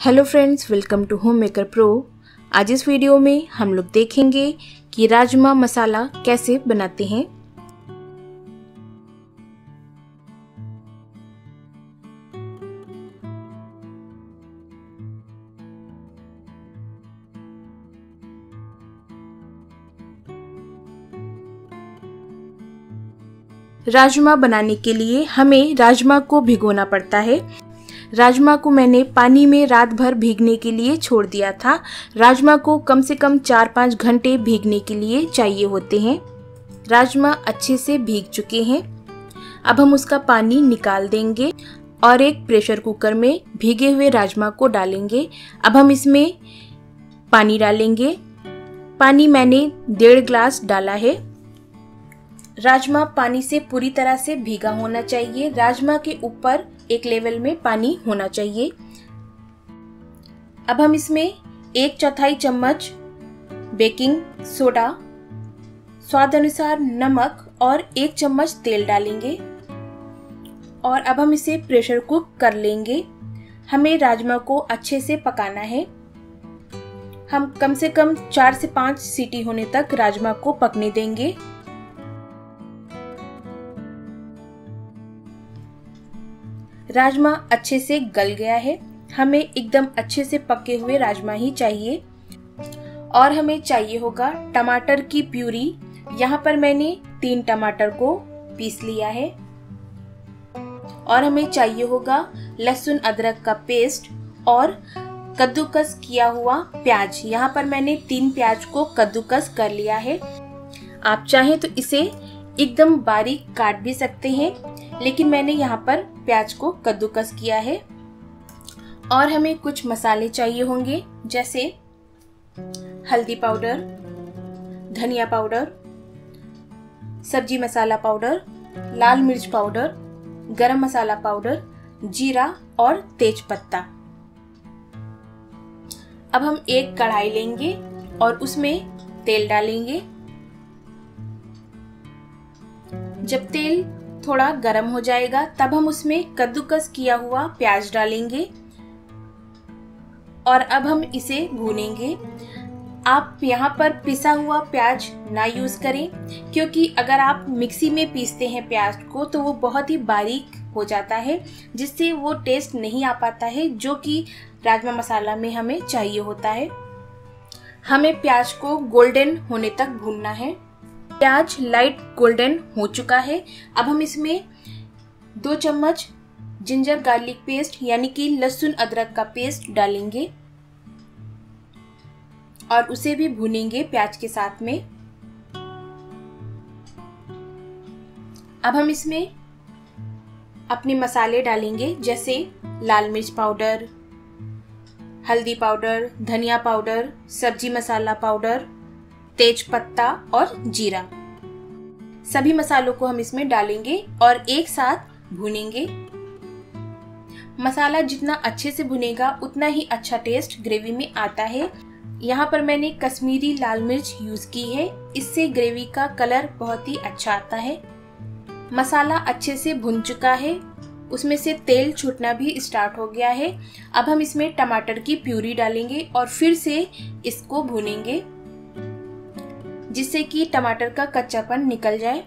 Hello friends, welcome to Home Maker Pro. आज इस video में हम लोग देखेंगे कि राजमा मसाला कैसे बनाते हैं। राजमा बनाने के लिए हमें राजमा को भिगोना पड़ता है। राजमा को मैंने पानी में रात भर भीगने के लिए छोड़ दिया था। राजमा को कम से कम चार पाँच घंटे भीगने के लिए चाहिए होते हैं। राजमा अच्छे से भीग चुके हैं। अब हम उसका पानी निकाल देंगे और एक प्रेशर कुकर में भीगे हुए राजमा को डालेंगे। अब हम इसमें पानी डालेंगे। पानी मैंने डेढ़ ग्लास डाला है। राजमा पानी से पूरी तरह से भीगा होना चाहिए। राजमा के ऊपर एक लेवल में पानी होना चाहिए। अब हम इसमें एक चौथाई चम्मच बेकिंग सोडा, स्वाद अनुसार नमक और एक चम्मच तेल डालेंगे। और अब हम इसे प्रेशर कुक कर लेंगे। हमें राजमा को अच्छे से पकाना है। हम कम से कम चार से पाँच सीटी होने तक राजमा को पकने देंगे। राजमा अच्छे से गल गया है। हमें एकदम अच्छे से पके हुए राजमा ही चाहिए। और हमें चाहिए होगा टमाटर की प्यूरी। यहाँ पर मैंने तीन टमाटर को पीस लिया है। और हमें चाहिए होगा लहसुन अदरक का पेस्ट और कद्दूकस किया हुआ प्याज। यहाँ पर मैंने तीन प्याज को कद्दूकस कर लिया है। आप चाहें तो इसे एकदम बारीक काट भी सकते हैं, लेकिन मैंने यहाँ पर प्याज को कद्दूकस किया है। और हमें कुछ मसाले चाहिए होंगे, जैसे हल्दी पाउडर, धनिया पाउडर, सब्ज़ी मसाला पाउडर, लाल मिर्च पाउडर, गरम मसाला पाउडर, जीरा और तेज पत्ता। अब हम एक कढ़ाई लेंगे और उसमें तेल डालेंगे। जब तेल थोड़ा गर्म हो जाएगा, तब हम उसमें कद्दूकस किया हुआ प्याज डालेंगे और अब हम इसे भूनेंगे। आप यहाँ पर पिसा हुआ प्याज ना यूज़ करें, क्योंकि अगर आप मिक्सी में पीसते हैं प्याज को तो वो बहुत ही बारीक हो जाता है, जिससे वो टेस्ट नहीं आ पाता है, जो कि राजमा मसाला में हमें चाहिए होता है। हमें प्याज को गोल्डन होने तक भूनना है। प्याज लाइट गोल्डन हो चुका है। अब हम इसमें दो चम्मच जिंजर गार्लिक पेस्ट, यानी कि लहसुन अदरक का पेस्ट डालेंगे और उसे भी भूनेंगे प्याज के साथ में। अब हम इसमें अपने मसाले डालेंगे, जैसे लाल मिर्च पाउडर, हल्दी पाउडर, धनिया पाउडर, सब्ज़ी मसाला पाउडर तेज पत्ता और जीरा। सभी मसालों को हम इसमें डालेंगे और एक साथ भुनेंगे। मसाला जितना अच्छे से भुनेगा, उतना ही अच्छा टेस्ट ग्रेवी में आता है। यहाँ पर मैंने कश्मीरी लाल मिर्च यूज़ की है। इससे ग्रेवी का कलर बहुत ही अच्छा आता है। मसाला अच्छे से भुन चुका है। उसमें से तेल छूटना भी स्टार्ट हो गया है। अब हम इसमें टमाटर की प्यूरी डालेंगे और फिर से इसको भुनेंगे। जिससे कि टमाटर का कच्चापन निकल जाए।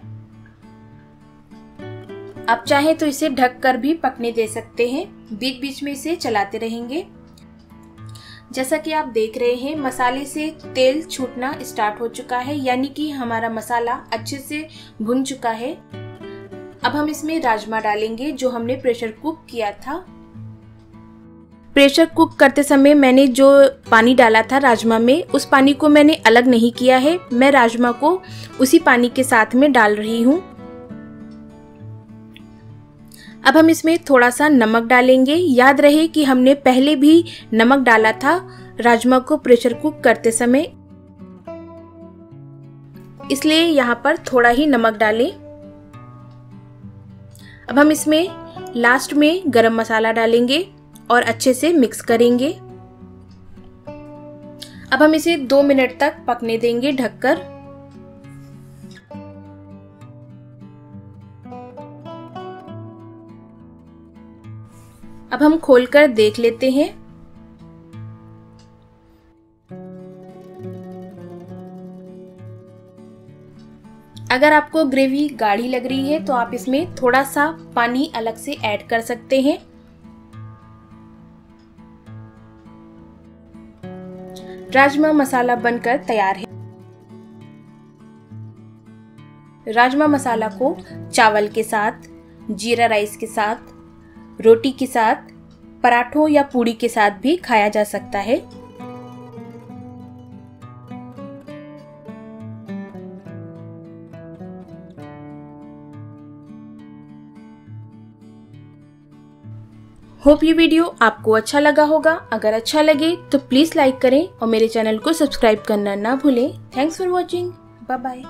आप चाहे तो इसे ढककर भी पकने दे सकते हैं। बीच बीच में इसे चलाते रहेंगे। जैसा कि आप देख रहे हैं, मसाले से तेल छूटना स्टार्ट हो चुका है, यानी कि हमारा मसाला अच्छे से भुन चुका है। अब हम इसमें राजमा डालेंगे, जो हमने प्रेशर कुक किया था। प्रेशर कुक करते समय मैंने जो पानी डाला था राजमा में, उस पानी को मैंने अलग नहीं किया है। मैं राजमा को उसी पानी के साथ में डाल रही हूँ। अब हम इसमें थोड़ा सा नमक डालेंगे। याद रहे कि हमने पहले भी नमक डाला था राजमा को प्रेशर कुक करते समय। इसलिए यहाँ पर थोड़ा ही नमक डालें। अब हम इसमें लास्ट में गरम मसाला डालेंगे। और अच्छे से मिक्स करेंगे। अब हम इसे दो मिनट तक पकने देंगे ढककर। अब हम खोलकर देख लेते हैं। अगर आपको ग्रेवी गाढ़ी लग रही है तो आप इसमें थोड़ा सा पानी अलग से ऐड कर सकते हैं। राजमा मसाला बनकर तैयार है। राजमा मसाला को चावल के साथ, जीरा राइस के साथ, रोटी के साथ, पराठों या पूड़ी के साथ भी खाया जा सकता है। होप ये वीडियो आपको अच्छा लगा होगा। अगर अच्छा लगे तो प्लीज़ लाइक करें और मेरे चैनल को सब्सक्राइब करना ना भूलें। Thanks for watching bye bye